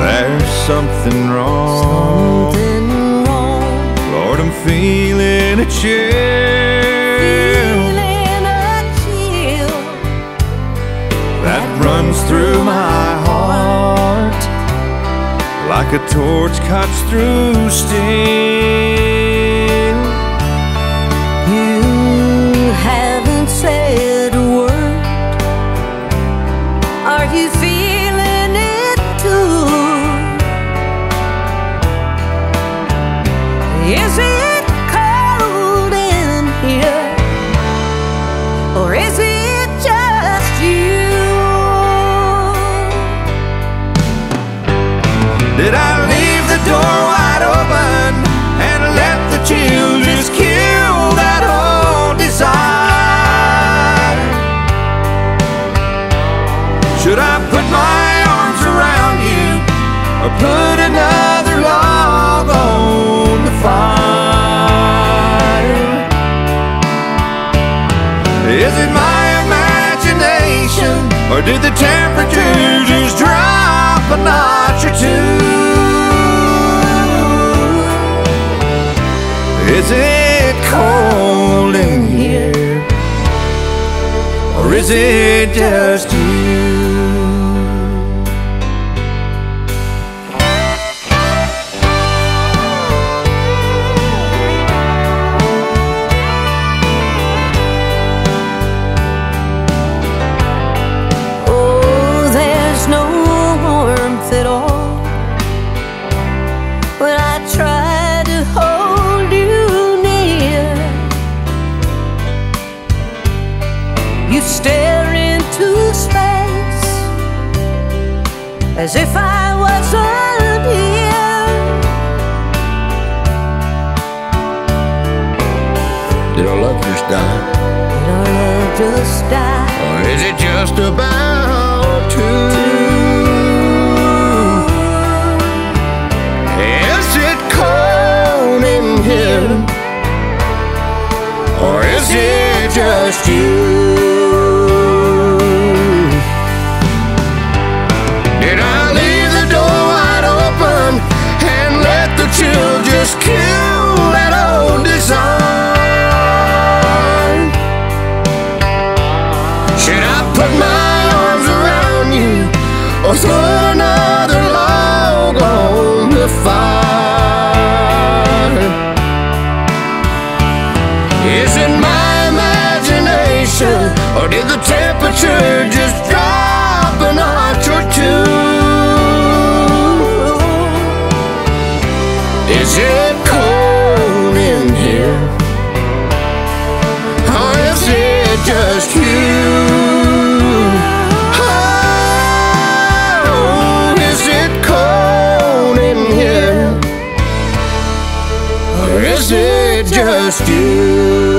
There's something wrong. Something wrong. Lord, I'm feeling a chill like a torch cuts through steel. Did I leave the door wide open and let the just kill that old desire? Should I put my arms around you or put another log on the fire? Is it my imagination or did the temperature just drop a notch or two? Is it cold in here? Or is it just as if I wasn't here. Did our love just die? Did our love just die? Or is it just about to? Is it cold in here? Or is it just you? Should I put my arms around you or throw another log on the fire? Is it my imagination or did the temperature just drop a notch or two? Is it just you?